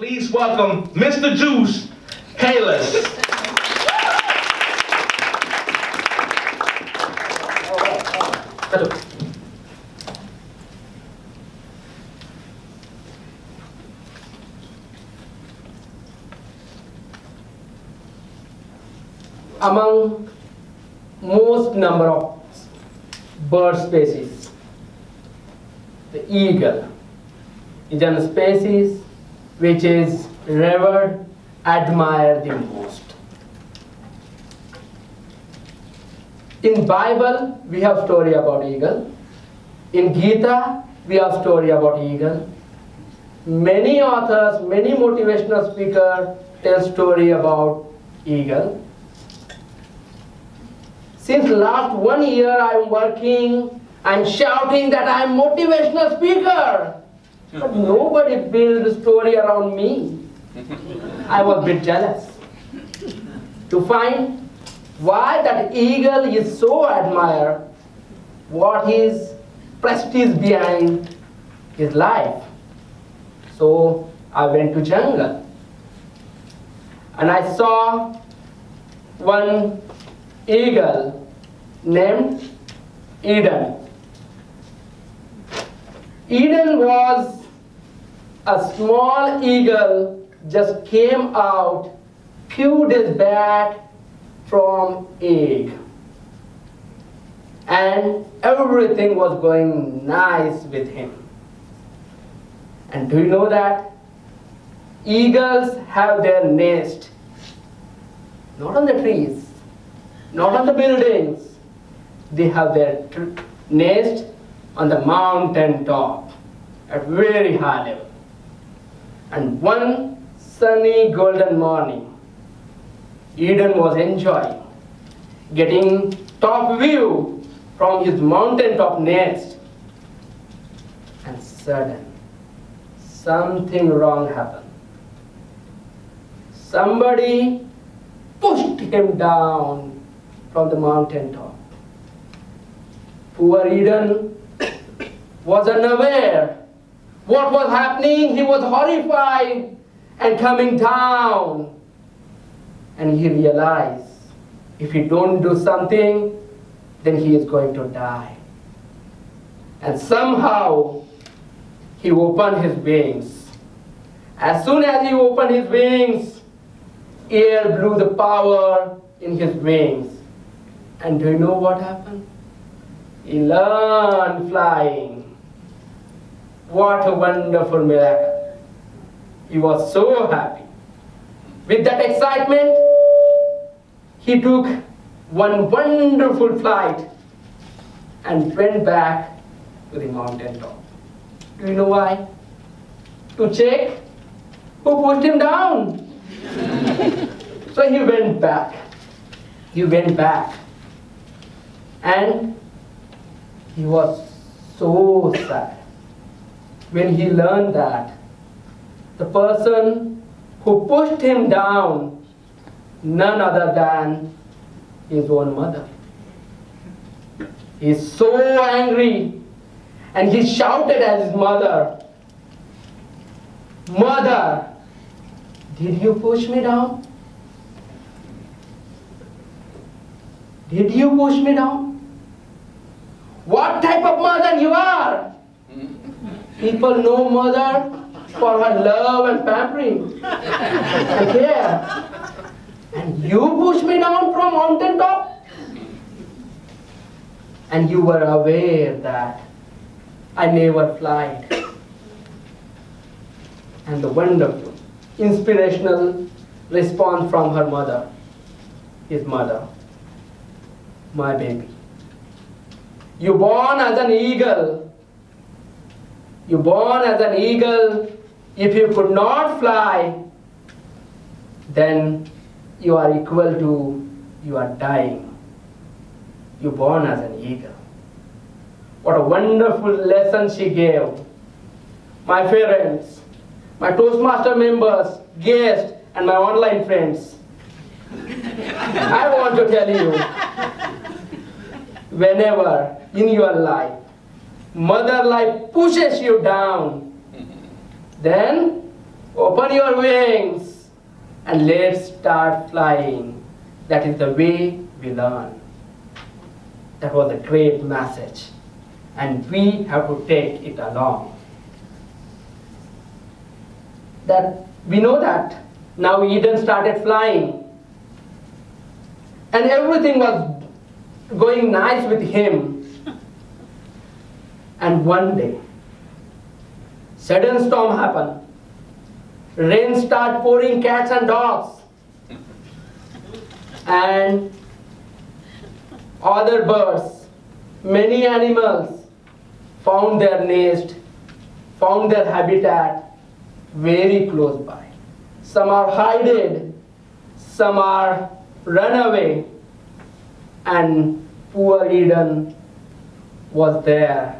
Please welcome Mr. Juice Kailas. Among most number of bird species, the eagle is a species which is revered, admired the most. In Bible, we have story about eagle. In Gita, we have story about eagle. Many authors, many motivational speakers tell story about eagle. Since last one year, I'm working, I'm shouting that I'm motivational speaker. But nobody built a story around me. I was a bit jealous to find why that eagle is so admired, what is prestige behind his life. So I went to jungle and I saw one eagle named Eden. Eden was a small eagle just came out few days back from egg. And everything was going nice with him. And do you know that? Eagles have their nest not on the trees not on the buildings. They have their nest on the mountain top at very high level and one sunny golden morning, Eden was enjoying getting top view from his mountain top nest. And sudden, something wrong happened. Somebody pushed him down from the mountain top. Poor Eden was unaware what was happening. He was horrified and coming down. And he realized if he don't do something, then he is going to die. And somehow he opened his wings. As soon as he opened his wings, air blew the power in his wings. And do you know what happened? He learned flying. What a wonderful miracle. He was so happy. With that excitement, he took one wonderful flight and went back to the mountain top. Do you know why? To check who pushed him down. so he went back. He went back. And he was so sad when he learned that the person who pushed him down, none other than his own mother. He's so angry and he shouted at his mother, Mother, did you push me down? Did you push me down? What type of mother you are? People know mother for her love and pampering and care. And you push me down from mountain top? And you were aware that I never flied. And the wonderful, inspirational response from her mother, his mother, my baby. You born as an eagle. You born as an eagle. If you could not fly, then you are equal to you are dying. You born as an eagle. What a wonderful lesson she gave. My parents, my Toastmaster members, guests, and my online friends. I want to tell you, whenever in your life, mother life pushes you down, mm-hmm. then Open your wings and let's start flying. That is the way we learn. That was a great message. And we have to take it along. That we know that now Eden started flying. And everything was going nice with him. And one day, sudden storm happened. Rain start pouring cats and dogs. And other birds, many animals found their nest, found their habitat very close by. Some are hidden, some are run away, and poor Eden was there.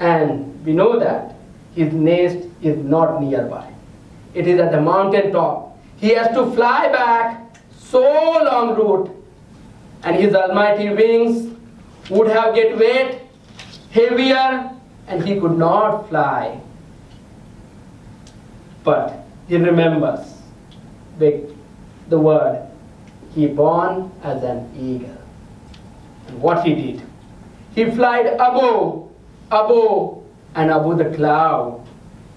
And we know that his nest is not nearby. It is at the mountain top. He has to fly back so long route and his almighty wings would have get wet, heavier, and he could not fly. But he remembers the, the word, he born as an eagle. And what he did, he flied above, above, and above the cloud,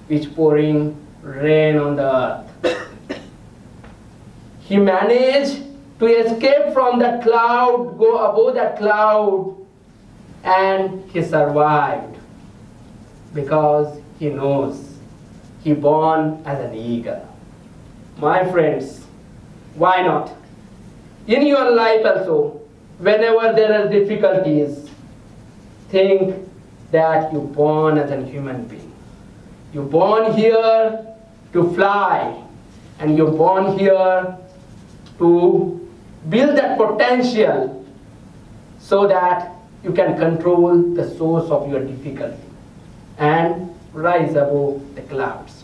which pouring rain on the earth. he managed to escape from that cloud, go above that cloud, and he survived because he knows he born as an eagle. My friends, why not? In your life also, whenever there are difficulties, think that you're born as a human being. You're born here to fly, and you're born here to build that potential so that you can control the source of your difficulty and rise above the clouds.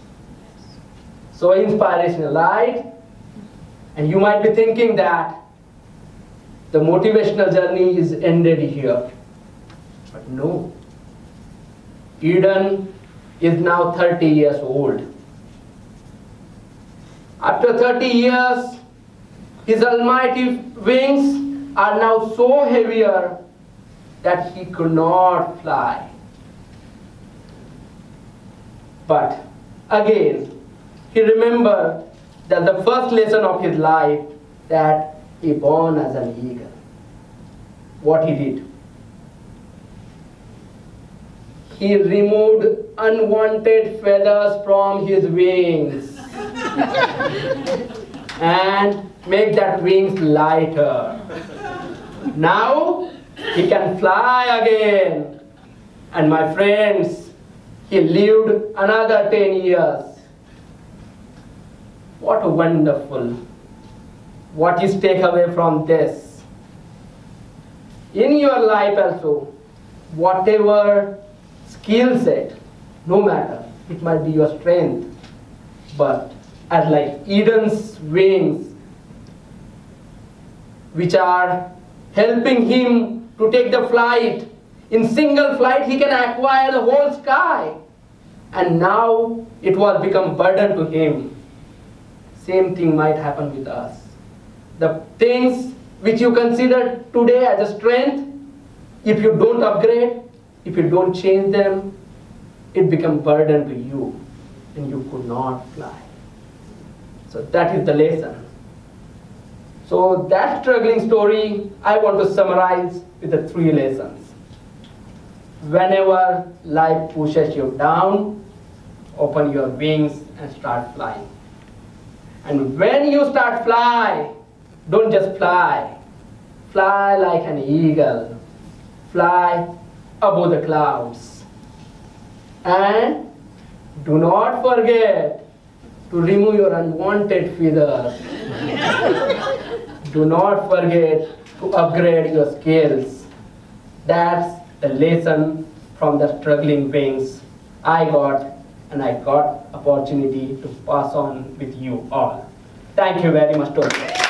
So inspirational, right? And you might be thinking that the motivational journey is ended here. But no. Eden is now 30 years old. After 30 years, his almighty wings are now so heavier that he could not fly. But again, he remembered that the first lesson of his life that he born as an eagle. What he did? He removed unwanted feathers from his wings and make that wings lighter. Now he can fly again. And my friends, he lived another 10 years. What a wonderful. What is take away from this? In your life also, whatever skill set, no matter, it might be your strength, but as like Eden's wings, which are helping him to take the flight. In single flight, he can acquire the whole sky. And now it was become burden to him. Same thing might happen with us. The things which you consider today as a strength, if you don't upgrade, if you don't change them, it become burden to you and you could not fly. So that is the lesson. So that struggling story, I want to summarize with the three lessons. Whenever life pushes you down, open your wings and start flying. And when you start fly, don't just fly. Fly like an eagle. Fly above the clouds. And do not forget to remove your unwanted feathers. do not forget to upgrade your skills. That's the lesson from the struggling wings I got and I got opportunity to pass on with you all. Thank you very much.